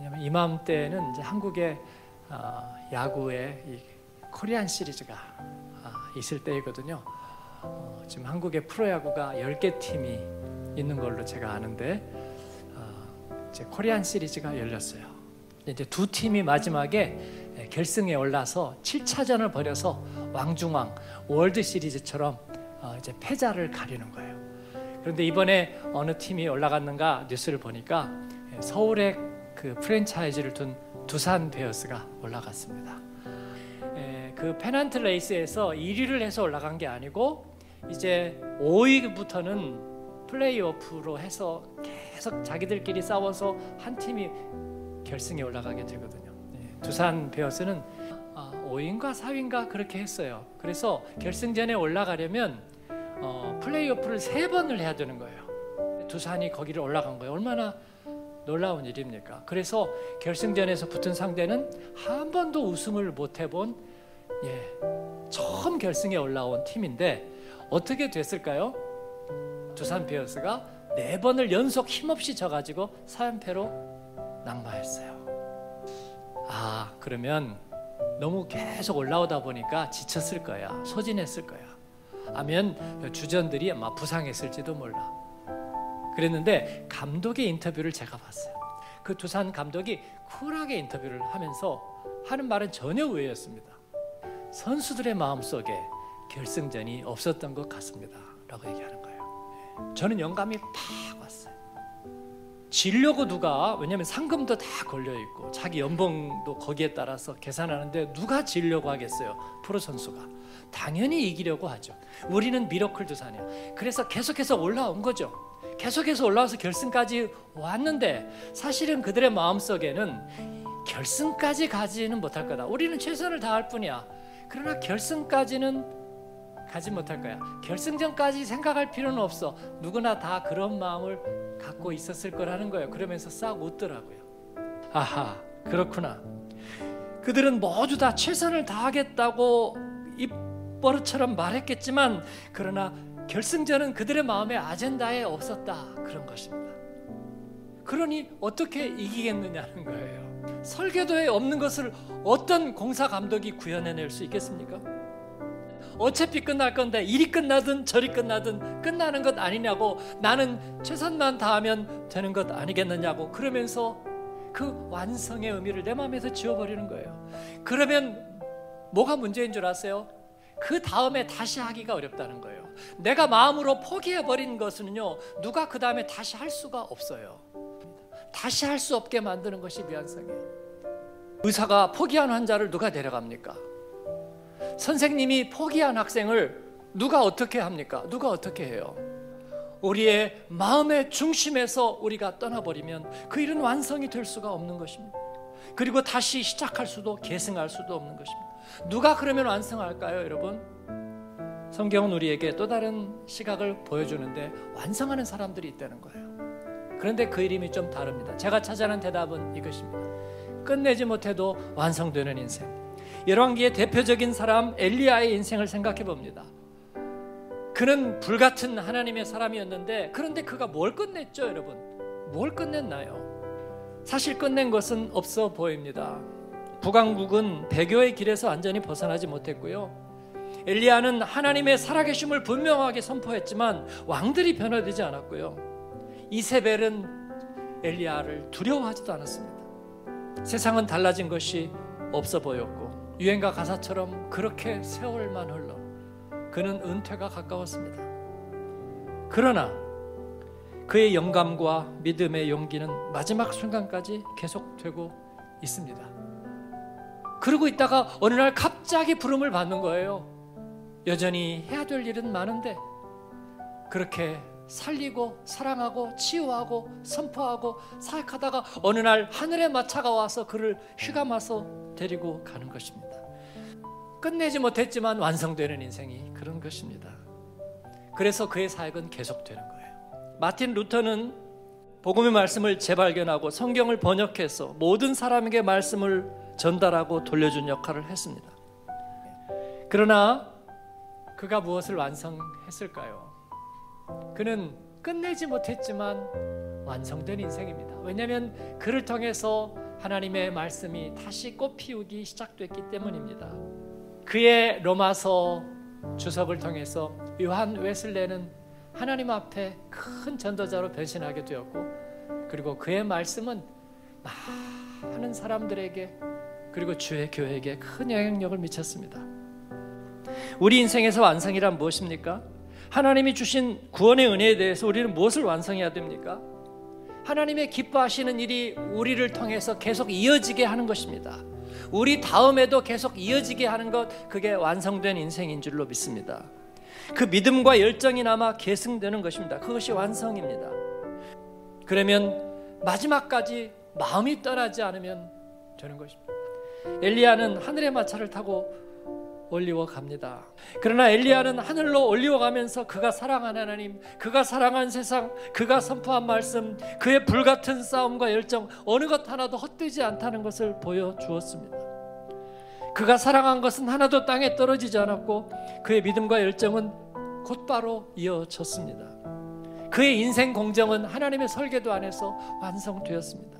왜냐하면 이맘때는 이제 한국의 어, 야구에 이 코리안 시리즈가 어, 있을 때이거든요. 어, 지금 한국의 프로야구가 10개 팀이 있는 걸로 제가 아는데 어, 이제 코리안 시리즈가 열렸어요. 이제 두 팀이 마지막에 결승에 올라서 7차전을 벌여서 왕중왕 월드 시리즈처럼 어, 이제 패자를 가리는 거예요. 그런데 이번에 어느 팀이 올라갔는가 뉴스를 보니까 서울에 그 프랜차이즈를 둔 두산 베어스가 올라갔습니다. 그 페넌트 레이스에서 1위를 해서 올라간 게 아니고 이제 5위부터는 플레이오프로 해서 계속 자기들끼리 싸워서 한 팀이 결승에 올라가게 되거든요. 네, 두산 베어스는 5위인가 아, 4위인가 그렇게 했어요. 그래서 결승전에 올라가려면 어, 플레이오프를 세 번을 해야 되는 거예요. 두산이 거기를 올라간 거예요. 얼마나 놀라운 일입니까? 그래서 결승전에서 붙은 상대는 한 번도 우승을 못 해본 예, 처음 결승에 올라온 팀인데 어떻게 됐을까요? 두산 베어스가 네 번을 연속 힘없이 져가지고 4연패로 낙마했어요. 아 그러면 너무 계속 올라오다 보니까 지쳤을 거야, 소진했을 거야. 아면 주전들이 아마 부상했을지도 몰라. 그랬는데 감독의 인터뷰를 제가 봤어요. 그 두산 감독이 쿨하게 인터뷰를 하면서 하는 말은 전혀 의외였습니다. 선수들의 마음속에 결승전이 없었던 것 같습니다. 라고 얘기하는 거예요. 저는 영감이 팍 왔어요. 지려고 누가 왜냐하면 상금도 다 걸려 있고 자기 연봉도 거기에 따라서 계산하는데 누가 지려고 하겠어요 프로 선수가 당연히 이기려고 하죠 우리는 미러클 두산이야 그래서 계속해서 올라온 거죠 계속해서 올라와서 결승까지 왔는데 사실은 그들의 마음속에는 결승까지 가지는 못할 거다. 우리는 최선을 다할 뿐이야. 그러나 결승까지는 가지 못할 거야. 결승전까지 생각할 필요는 없어. 누구나 다 그런 마음을 갖고 있었을 거라는 거예요. 그러면서 싹 웃더라고요. 아하, 그렇구나. 그들은 모두 다 최선을 다하겠다고 입버릇처럼 말했겠지만 그러나 결승전은 그들의 마음의 아젠다에 없었다 그런 것입니다. 그러니 어떻게 이기겠느냐는 거예요. 설계도에 없는 것을 어떤 공사 감독이 구현해낼 수 있겠습니까? 어차피 끝날 건데 일이 끝나든 저리 끝나든 끝나는 것 아니냐고 나는 최선만 다하면 되는 것 아니겠느냐고 그러면서 그 완성의 의미를 내 마음에서 지워버리는 거예요. 그러면 뭐가 문제인 줄 아세요? 그 다음에 다시 하기가 어렵다는 거예요. 내가 마음으로 포기해 버린 것은요, 누가 그 다음에 다시 할 수가 없어요. 다시 할 수 없게 만드는 것이 미안성이에요. 의사가 포기한 환자를 누가 데려갑니까? 선생님이 포기한 학생을 누가 어떻게 합니까? 누가 어떻게 해요? 우리의 마음의 중심에서 우리가 떠나버리면 그 일은 완성이 될 수가 없는 것입니다. 그리고 다시 시작할 수도 계승할 수도 없는 것입니다. 누가 그러면 완성할까요, 여러분? 성경은 우리에게 또 다른 시각을 보여주는데 완성하는 사람들이 있다는 거예요. 그런데 그 이름이 좀 다릅니다. 제가 찾아낸 대답은 이것입니다. 끝내지 못해도 완성되는 인생. 열왕기의 대표적인 사람 엘리야의 인생을 생각해 봅니다. 그는 불같은 하나님의 사람이었는데 그런데 그가 뭘 끝냈죠, 여러분? 뭘 끝냈나요? 사실 끝낸 것은 없어 보입니다. 북왕국은 배교의 길에서 완전히 벗어나지 못했고요. 엘리야는 하나님의 살아계심을 분명하게 선포했지만 왕들이 변화되지 않았고요. 이세벨은 엘리야를 두려워하지도 않았습니다. 세상은 달라진 것이 없어 보였고 유행가 가사처럼 그렇게 세월만 흘러 그는 은퇴가 가까웠습니다. 그러나 그의 영감과 믿음의 용기는 마지막 순간까지 계속되고 있습니다. 그러고 있다가 어느 날 갑자기 부름을 받는 거예요. 여전히 해야 될 일은 많은데 그렇게 살리고 사랑하고 치유하고 선포하고 사역하다가 어느 날 하늘의 마차가 와서 그를 휘감아서 데리고 가는 것입니다. 끝내지 못했지만 완성되는 인생이 그런 것입니다. 그래서 그의 사역은 계속되는 거예요. 마틴 루터는 복음의 말씀을 재발견하고 성경을 번역해서 모든 사람에게 말씀을 전달하고 돌려준 역할을 했습니다. 그러나 그가 무엇을 완성했을까요? 그는 끝내지 못했지만 완성된 인생입니다. 왜냐하면 그를 통해서 하나님의 말씀이 다시 꽃피우기 시작됐기 때문입니다. 그의 로마서 주석을 통해서 요한 웨슬레는 하나님 앞에 큰 전도자로 변신하게 되었고 그리고 그의 말씀은 많은 사람들에게 그리고 주의 교회에게 큰 영향력을 미쳤습니다. 우리 인생에서 완성이란 무엇입니까? 하나님이 주신 구원의 은혜에 대해서 우리는 무엇을 완성해야 됩니까? 하나님의 기뻐하시는 일이 우리를 통해서 계속 이어지게 하는 것입니다. 우리 다음에도 계속 이어지게 하는 것, 그게 완성된 인생인 줄로 믿습니다. 그 믿음과 열정이 남아 계승되는 것입니다. 그것이 완성입니다. 그러면 마지막까지 마음이 떠나지 않으면 되는 것입니다. 엘리야는 하늘의 마차를 타고 올리워 갑니다. 그러나 엘리야는 하늘로 올리워 가면서 그가 사랑한 하나님, 그가 사랑한 세상, 그가 선포한 말씀, 그의 불같은 싸움과 열정 어느 것 하나도 헛되지 않다는 것을 보여 주었습니다. 그가 사랑한 것은 하나도 땅에 떨어지지 않았고 그의 믿음과 열정은 곧바로 이어졌습니다. 그의 인생 공정은 하나님의 설계도 안에서 완성되었습니다.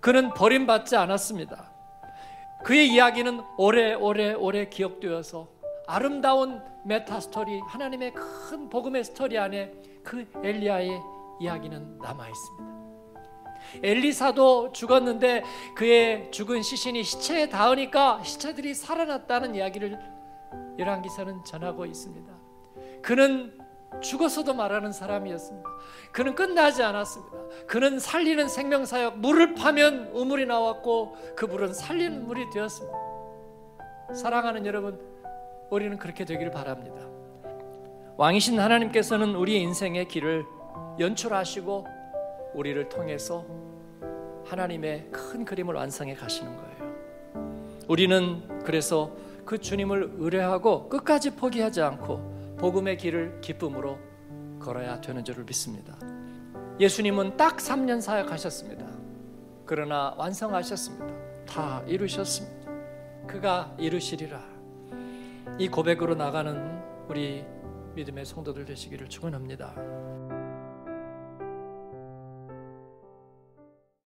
그는 버림받지 않았습니다. 그의 이야기는 오래 오래 오래 기억되어서 아름다운 메타 스토리, 하나님의 큰 복음의 스토리 안에 그 엘리야의 이야기는 남아 있습니다. 엘리사도 죽었는데 그의 죽은 시신이 시체에 닿으니까 시체들이 살아났다는 이야기를 열왕기서는 전하고 있습니다. 그는 죽어서도 말하는 사람이었습니다. 그는 끝나지 않았습니다. 그는 살리는 생명사역, 물을 파면 우물이 나왔고 그 물은 살리는 물이 되었습니다. 사랑하는 여러분, 우리는 그렇게 되기를 바랍니다. 왕이신 하나님께서는 우리 인생의 길을 연출하시고 우리를 통해서 하나님의 큰 그림을 완성해 가시는 거예요. 우리는 그래서 그 주님을 의뢰하고 끝까지 포기하지 않고 복음의 길을 기쁨으로 걸어야 되는 줄을 믿습니다. 예수님은 딱 3년 사역하셨습니다. 그러나 완성하셨습니다. 다 이루셨습니다. 그가 이루시리라. 이 고백으로 나가는 우리 믿음의 성도들 되시기를 축원합니다.